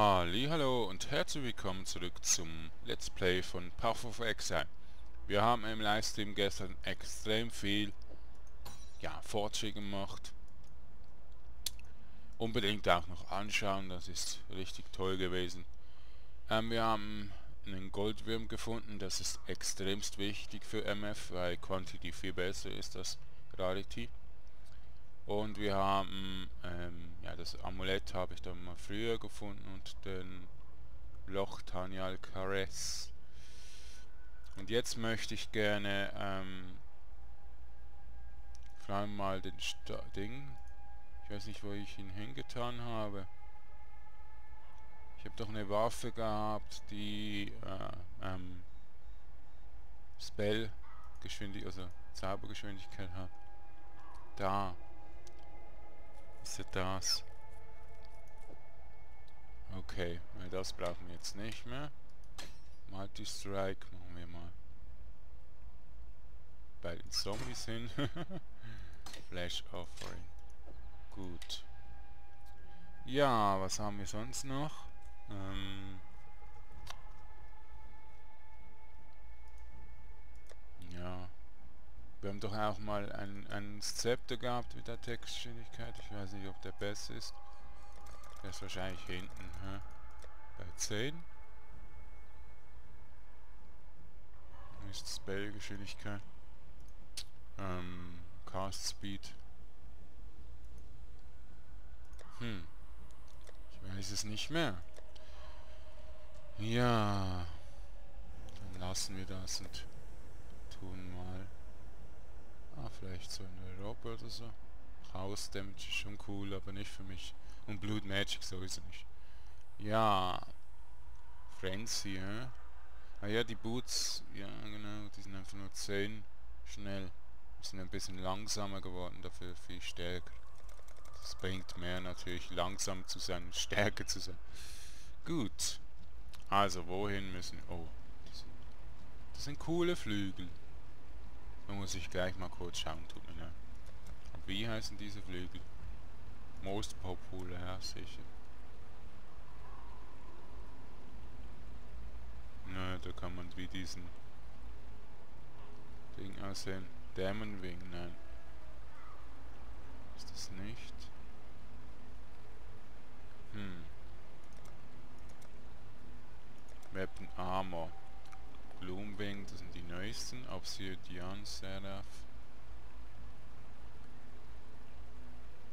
Hallo und herzlich willkommen zurück zum Let's Play von Path of Exile. Wir haben im Livestream gestern extrem viel ja, Fortschritte gemacht. Unbedingt auch noch anschauen, das ist richtig toll gewesen. Ähm, wir haben einen Goldwürm gefunden, das ist extremst wichtig für MF, weil Quantity viel besser ist als Rarity. Und wir haben, ähm, ja das Amulett habe ich dann mal früher gefunden und den Loch Tanial Caress. Und jetzt möchte ich gerne, ähm, vor allem mal den Sta Ding, ich weiß nicht, wo ich ihn hingetan habe. Ich habe doch eine Waffe gehabt, die äh, ähm, Spell Geschwindigkeit, also Zaubergeschwindigkeit hat. Da ist das. Okay, das brauchen wir jetzt nicht mehr. Multi-Strike machen wir mal. Bei den Zombies hin. Flash Offering. Gut. Ja, was haben wir sonst noch? Ähm ja. Wir haben doch auch mal ein, ein Scepter gehabt mit der Textgeschwindigkeit. Ich weiß nicht, ob der besser ist. Der ist wahrscheinlich hinten. Hä? Bei 10. Ist Spellgeschwindigkeit. Ähm, Cast Speed. Hm. Ich weiß es nicht mehr. Ja. Dann lassen wir das und tun mal Ah, vielleicht so eine Robbe oder so. House Damage ist schon cool, aber nicht für mich. Und Blood Magic sowieso nicht. Ja. Frenzy, hä? Ah ja, die Boots, ja genau, die sind einfach nur 10 schnell. Die sind ein bisschen langsamer geworden, dafür viel stärker. Das bringt mehr natürlich langsam zu sein, stärker zu sein. Gut. Also, wohin müssen... Oh, das sind coole Flügel. Da muss ich gleich mal kurz schauen, tut mir leid. Wie heißen diese Flügel? Most populär, sicher. Nö, da kann man wie diesen Ding aussehen. Demon Wing, nein. Ist das nicht? Hm. Weapon Armor. Gloomwing, das sind die neuesten. Obsidian Seraph.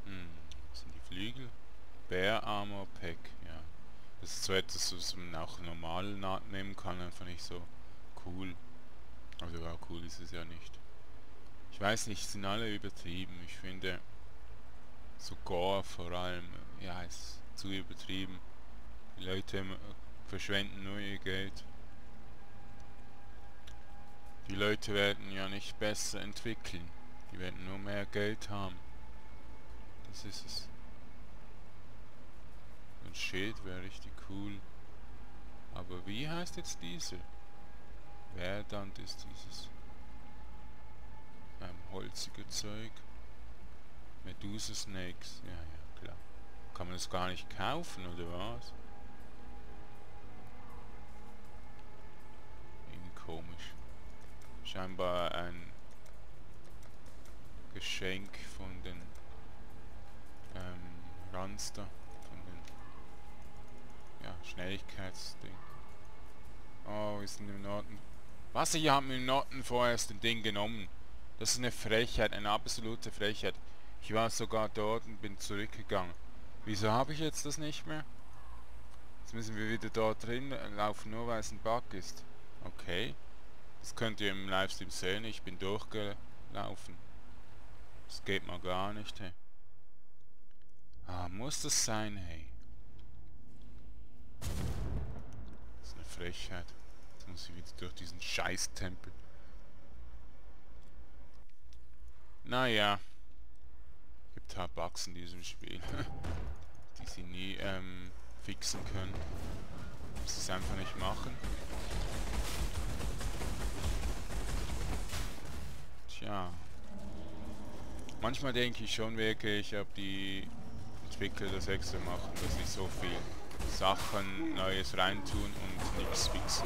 Hm, das sind die Flügel. Bear Armor Pack, ja. Das ist so etwas, was man auch normal nehmen kann, einfach nicht so cool. Also ja, cool ist es ja nicht. Ich weiß nicht, sind alle übertrieben. Ich finde, so Gore vor allem, ja, ist zu übertrieben. Die Leute verschwenden nur ihr Geld. Die Leute werden ja nicht besser entwickeln. Die werden nur mehr Geld haben. Das ist es. Ein Schild wäre richtig cool. Aber wie heißt jetzt diese? Verdant ist dieses ähm, holzige Zeug. Medusa Snakes. Ja, ja, klar. Kann man das gar nicht kaufen, oder was? Irgendwie komisch scheinbar ein Geschenk von den ähm, Runster, von den ja, Schnelligkeitsding. Oh, wir sind im Norden. Was, ich habe im Norden vorerst den Ding genommen. Das ist eine Frechheit, eine absolute Frechheit. Ich war sogar dort und bin zurückgegangen. Wieso habe ich jetzt das nicht mehr? Jetzt müssen wir wieder dort drin laufen, nur weil es ein Bug ist. Okay. Das könnt ihr im Livestream sehen, ich bin durchgelaufen. Das geht mal gar nicht, hey. Ah, muss das sein, hey. Das ist eine Frechheit. Jetzt muss ich wieder durch diesen Scheiß-Tempel. Naja. Gibt halt Bugs in diesem Spiel. die sie nie ähm, fixen können. Sie es einfach nicht machen. Tja. Manchmal denke ich schon wirklich, ob die Entwickler das extra machen, dass sie so viel Sachen Neues reintun und nichts fixen.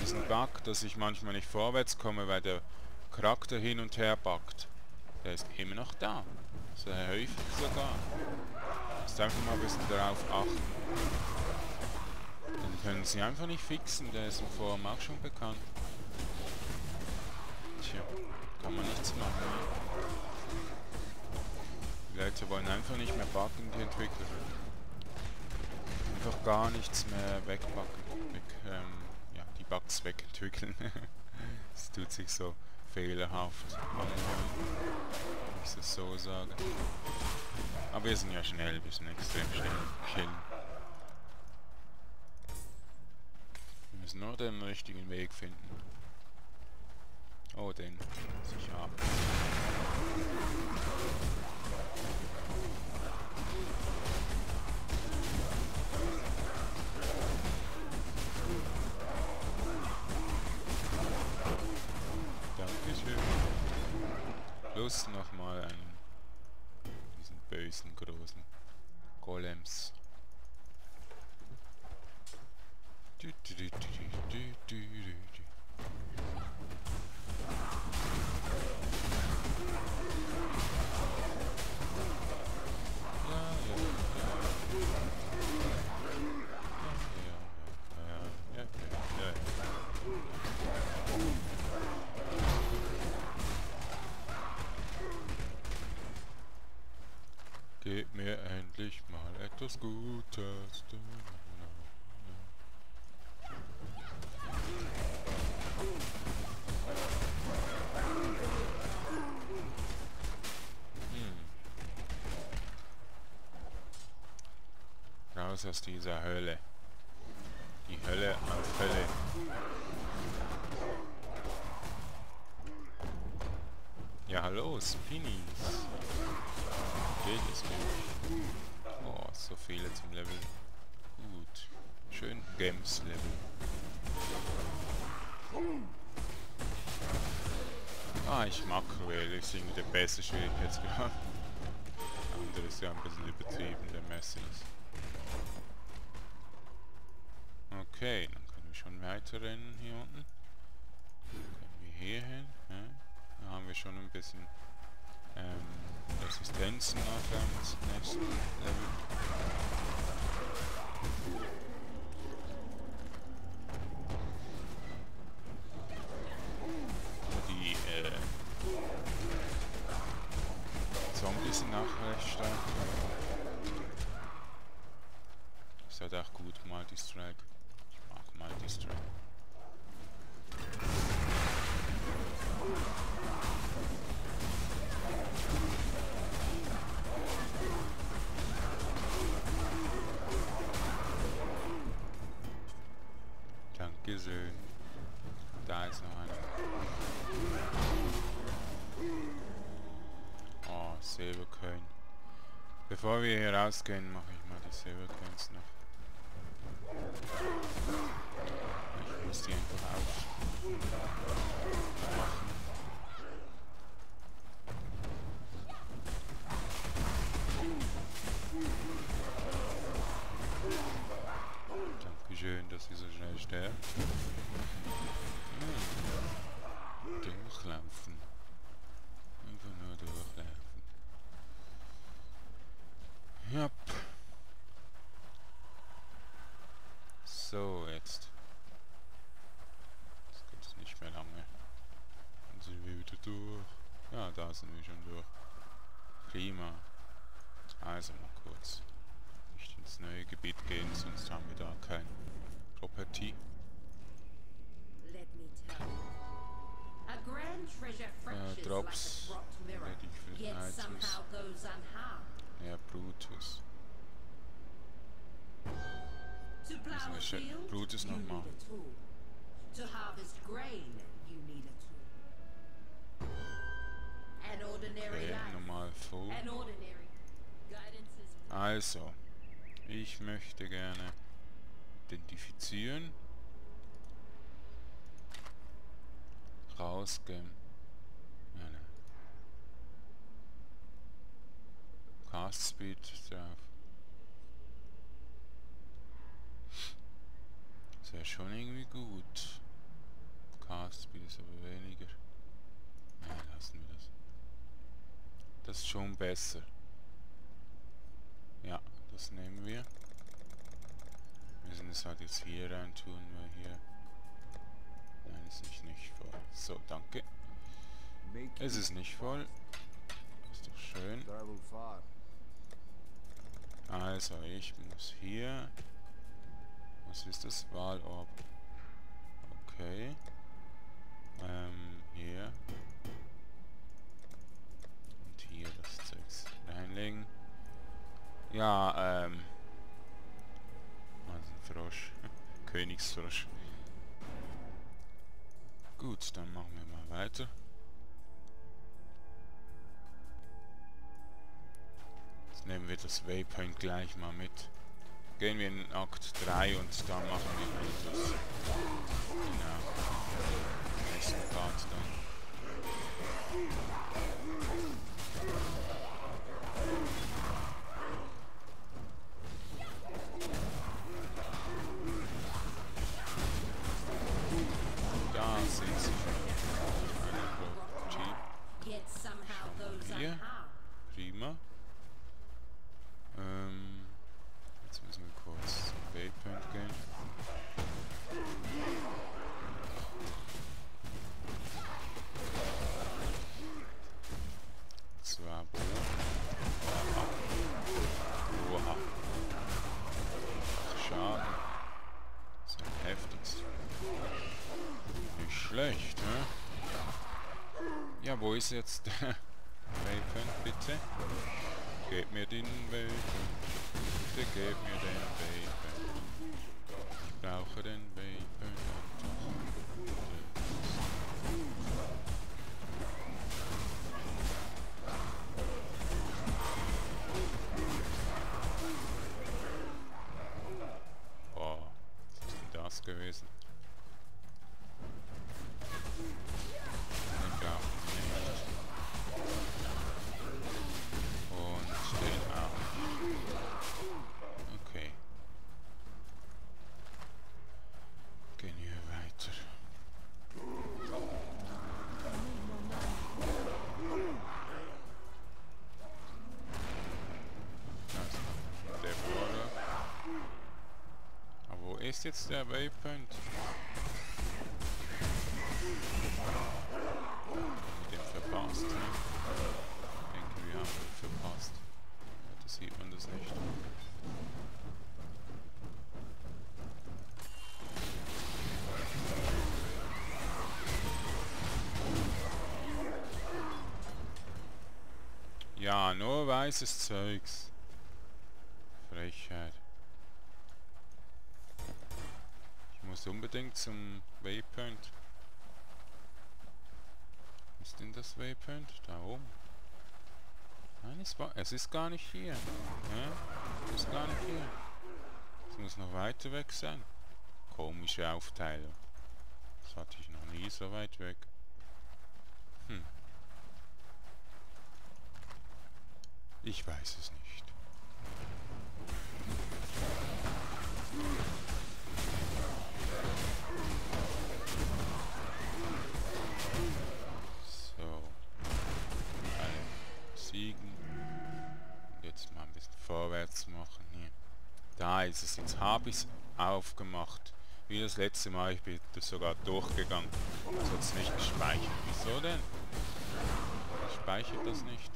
Das ist ein Bug, dass ich manchmal nicht vorwärts komme, weil der Charakter hin und her backt. Der ist immer noch da. Sehr häufig sogar. Jetzt einfach mal ein bisschen darauf achten. Den können sie einfach nicht fixen, der ist im Forum auch schon bekannt. Tja, kann man nichts machen. Die Leute wollen einfach nicht mehr backen, die Entwickler. Einfach gar nichts mehr wegbacken. Weg, ähm, ja, die Bugs wegentwickeln. Es tut sich so fehlerhaft. Ich das so sage. Aber wir sind ja schnell, wir sind extrem schnell killen. Wir müssen nur den richtigen Weg finden. Oh, den. Sicher. Raus aus dieser Hölle. Die Hölle auf Hölle. Ja, hallo, Spinnies geht es nicht. Viele zum Level. Gut. Schön Games Level. Ah, ich mag Cruel, ist irgendwie der beste Schwierigkeitsgrad. Andere ist ja ein bisschen übertrieben, der Messings. Okay, dann können wir schon weiter rennen hier unten. Können wir hier hin. Ja. Da haben wir schon ein bisschen ähm, Resistenzen nachher ins nächste Level. Die äh, Zombies sind auch recht stark. Ist halt auch gut, Multi-Strike. Ich mag Multi-Strike. Wir hier rausgehen, Items. Ja, Brutus. Das ist Brutus nochmal. To harvest grain, you need a tool. An ordinary okay, normal full. An ordinary. Also, ich möchte gerne identifizieren. Rausgehen. Ja. Cast Speed drauf. Das wäre schon irgendwie gut. Cast Speed ist aber weniger. Ja, lassen wir das. Das ist schon besser. Ja, das nehmen wir. Wir müssen es halt jetzt hier rein tun, weil hier... Nein, ist nicht, nicht voll. So, danke. Es ist nicht voll. Ist doch schön. Also, ich muss hier... Was ist das? Wahlorb. Okay. Ähm, hier. Und hier das Zeugs reinlegen. Ja, ähm... Also Frosch. Königsfrosch. Gut, dann machen wir mal weiter. Nehmen wir das Waypoint gleich mal mit. Gehen wir in Akt 3 und dann machen wir das. Genau. Nächsten Part dann. Wo ist jetzt der Waypoint, bitte? Gebt mir den Waypoint. Bitte gebt mir den Waypoint. Ich brauche den ist jetzt der Waypoint? Dem verpasst, ne? Ich denke, wir haben ihn verpasst. Da sieht man das nicht. Ja, nur weißes Zeugs. Frechheit. Ich muss unbedingt zum Waypoint. Ist denn das Waypoint? Da oben. Nein, es, war, es ist gar nicht hier. Ja? Es ist gar nicht hier. Es muss noch weiter weg sein. Komische Aufteilung. Das hatte ich noch nie so weit weg. Hm. Ich weiß es nicht. Ist es. Jetzt habe ich es aufgemacht. Wie das letzte Mal. Ich bin sogar durchgegangen. Das hat es nicht gespeichert. Wieso denn? Speichert das nicht?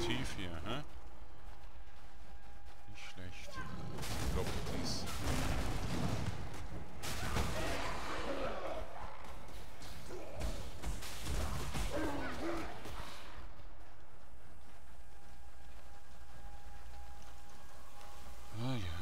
Sehr lukrativ hier, hä? Nicht schlecht. Properties. Ah ja.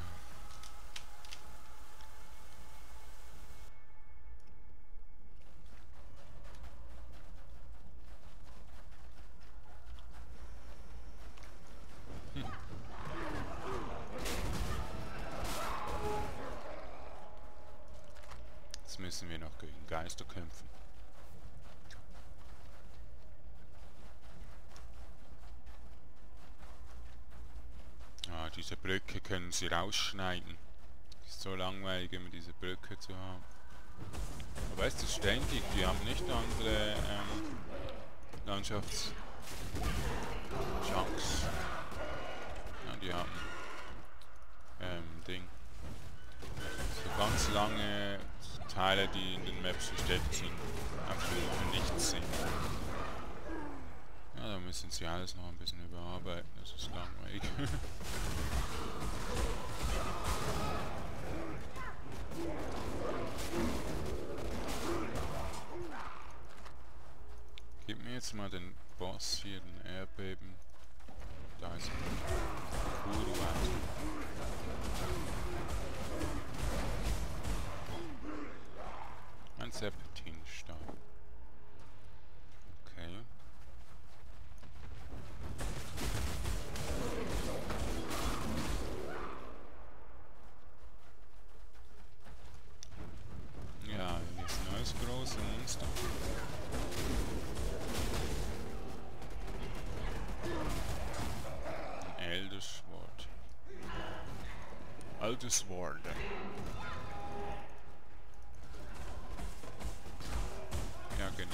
Jetzt müssen wir noch Geister kämpfen. Ah, diese Brücke können sie rausschneiden. Ist so langweilig, immer diese Brücke zu haben. Aber ist das ständig? Die haben nicht andere ähm, Landschafts... Chunks. Ja, die haben ähm, Ding. So ganz lange Teile, die in den Maps versteckt sind, einfach für, nichts sind. Ja, da müssen sie alles noch ein bisschen überarbeiten, das ist langweilig. Gib mir jetzt mal den Boss hier, den Erdbeben. Da ist Kuruat. Elder Sword. Ja, genau.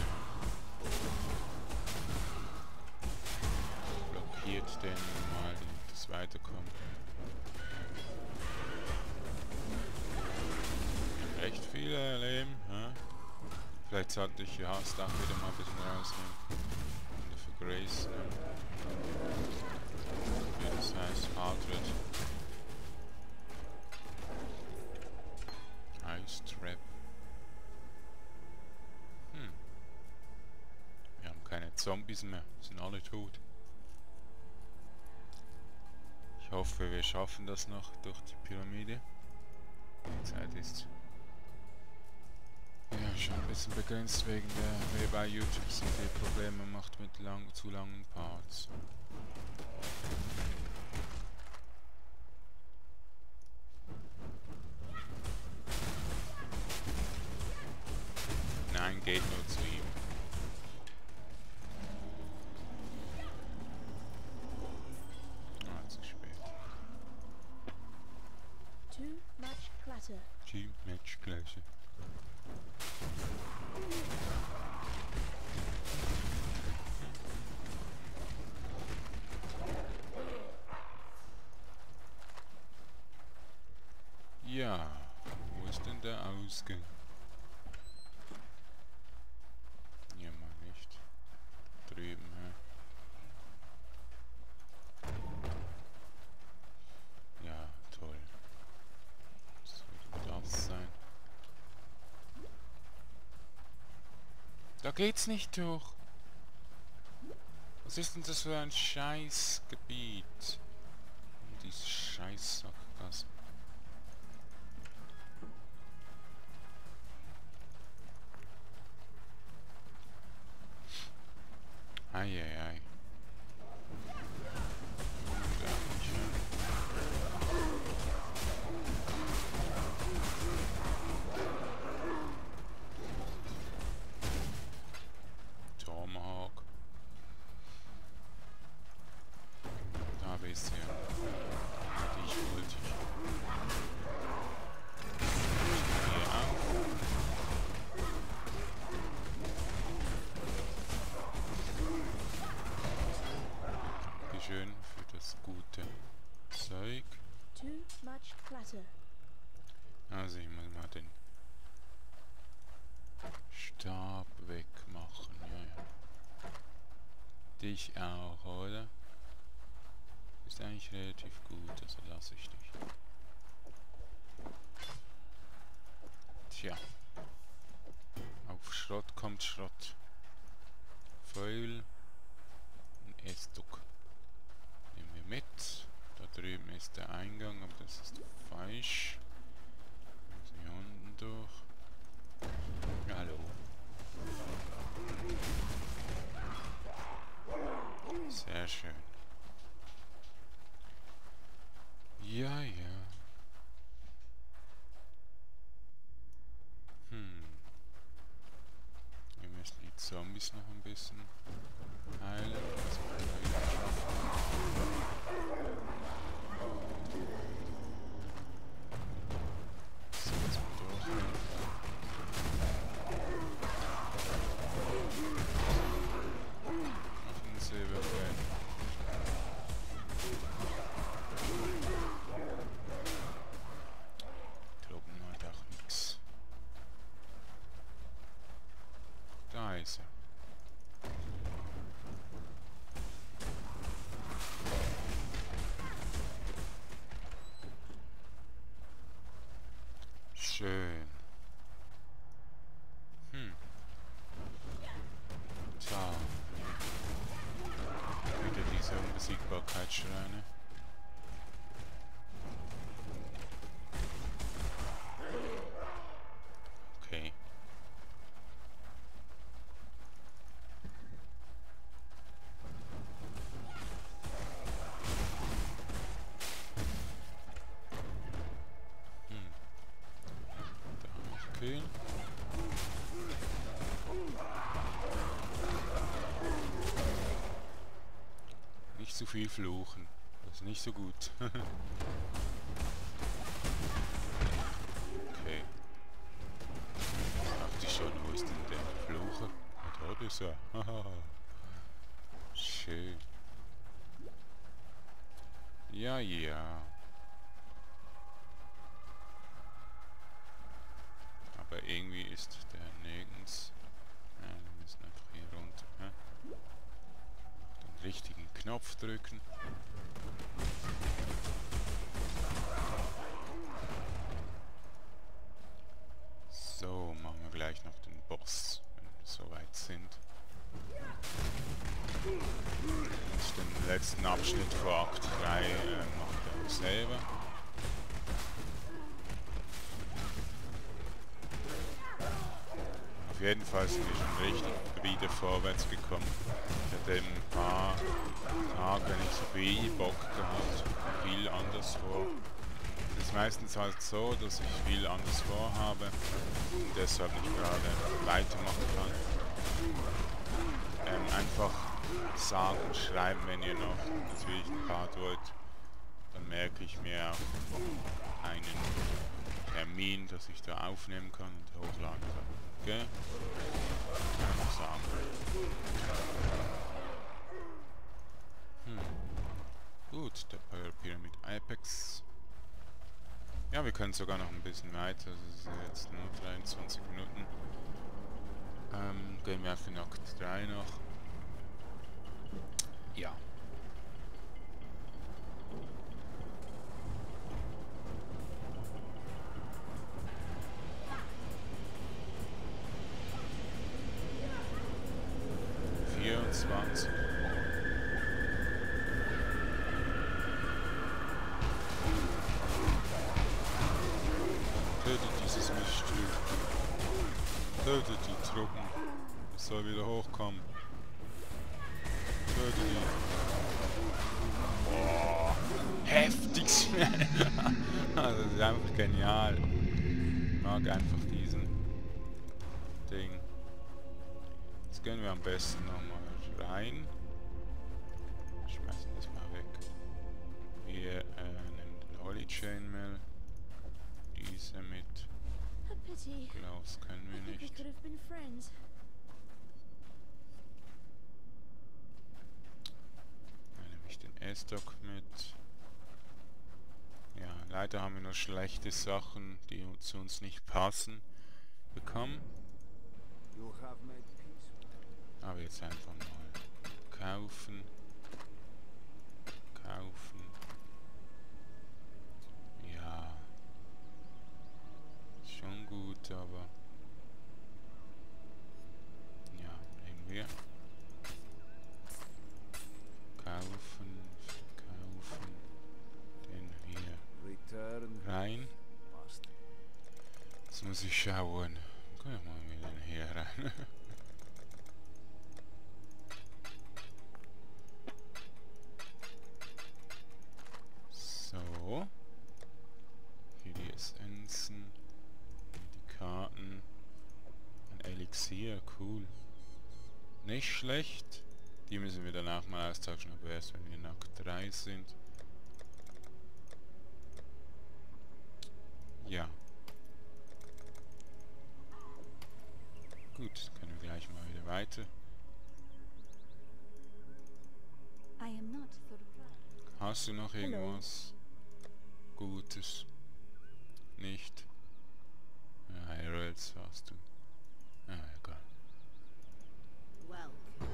Blockiert den mal das Weiterkommen. Echt viele Leben, hä? Vielleicht sollte ich die Hausdach wieder mal ein bisschen rausnehmen. Und dafür Grace nehmen. Wie das heißt, Hardred. Ice Trap. Hm. Wir haben keine Zombies mehr, sind alle tot. Ich hoffe, wir schaffen das noch durch die Pyramide. Die Zeit ist ja schon ein bisschen begrenzt wegen der, wer bei YouTube so viele Probleme macht mit lang, zu langen Parts. Nein, geht nur zu ihm. Ah, zu spät. Too much clutter. Team Match gleiche. Ja, wo ist denn der Ausgang? Hier mal nicht. Drüben, hä? Ja, toll. Was soll das sein? Da geht's nicht durch. Was ist denn das für ein Scheißgebiet? Diese Scheißsackgasse. Eieiei. Dich auch, oder? Ist eigentlich relativ gut, also lasse ich dich. Tja. Auf Schrott kommt Schrott. Foil und Estok. Nehmen wir mit. Da drüben ist der Eingang, aber das ist falsch. Also hier unten durch. Hallo. Sehr schön. Ja, ja. Hm. Wir müssen die Zombies noch ein bisschen viel fluchen. Das ist nicht so gut. okay. Dachte ich schon, wo ist denn der Flucher? Da ist er. Schön. Ja, ja. Aber irgendwie ist der nirgends. Ja, wir müssen einfach hier runter. Hä? Den richtigen Knopf drücken. So, machen wir gleich noch den Boss, wenn wir soweit sind. Und den letzten Abschnitt vor Akt 3 äh, macht er selber. Auf jeden Fall sind richtig wieder vorwärts gekommen. Eben ein paar Tage nicht so viel Bock gehabt, viel anders vor. Es ist meistens halt so, dass ich viel anders vorhabe und deshalb nicht gerade weitermachen kann. Ähm, einfach sagen, schreiben, wenn ihr noch natürlich ein Part wollt. Dann merke ich mir einen Termin, dass ich da aufnehmen kann und hochladen kann. Okay? Sagen. Hm. Gut, der Pyramid Apex. Ja, wir können sogar noch ein bisschen weiter. Das ist jetzt nur 23 Minuten. Ähm, gehen wir auf den Akt 3 noch. Ja. Vierundzwanzig. Tötet dieses Miststück. Tötet die Truppen. Es soll wieder hochkommen. Tötet die. Boah. Heftig schnell. also, das ist einfach genial. Ich mag einfach diesen Ding. Jetzt gehen wir am besten nochmal rein. Schmeißen das mal weg. Wir äh, nehmen den Holy Chainmail. Diese mit. Gloves können wir nicht. could have been friends. Dann nehme ich den E-Stock mit. Ja, Leider haben wir nur schlechte Sachen, die zu uns nicht passen, bekommen. Aber jetzt einfach mal kaufen. Kaufen. Ja. Ist Schon gut, aber... Ja, nehmen wir. Kaufen, kaufen. Den hier Return rein. Jetzt muss ich schauen. Kann ich mal wieder hier rein. so. Hier die Essenzen. Die Karten. Ein Elixier, cool. Nicht schlecht. Die müssen wir danach mal austauschen, aber erst wenn wir nackt 3 sind. Ja. Gut, können wir gleich mal wieder weiter. Hast du noch irgendwas Gutes? Nicht? Ja, Heralds hast du. Ja, egal. Welcome.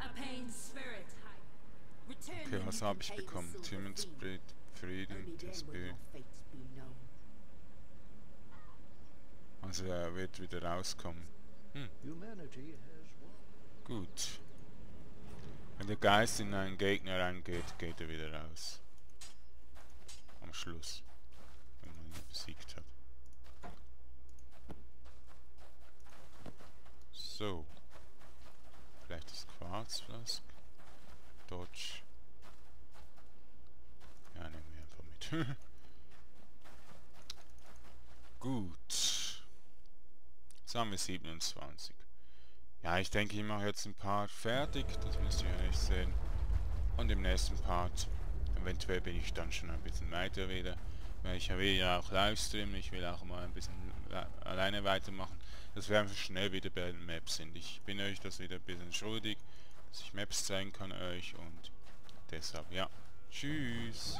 A pain spirit high. Return Okay, was habe ich bekommen? Brit, Only Frieden, be known. Also er wird wieder rauskommen. Won. Gut. Wenn der Geist in einen Gegner reingeht, geht er wieder raus. Am Schluss. Wenn man ihn besiegt hat. So. Vielleicht das Quarzflask. Dodge. Ja, nehmen wir einfach mit. Gut. Jetzt haben wir 27. Ja, ich denke, ich mache jetzt ein Part fertig. Das müsst ihr ja nicht sehen. Und im nächsten Part, eventuell bin ich dann schon ein bisschen weiter wieder. Weil ich will ja auch Livestreamen. Ich will auch mal ein bisschen alleine weitermachen. Dass wir einfach schnell wieder bei den Maps sind. Ich bin euch das wieder ein bisschen schuldig, dass ich Maps zeigen kann euch. Und deshalb, ja. Tschüss.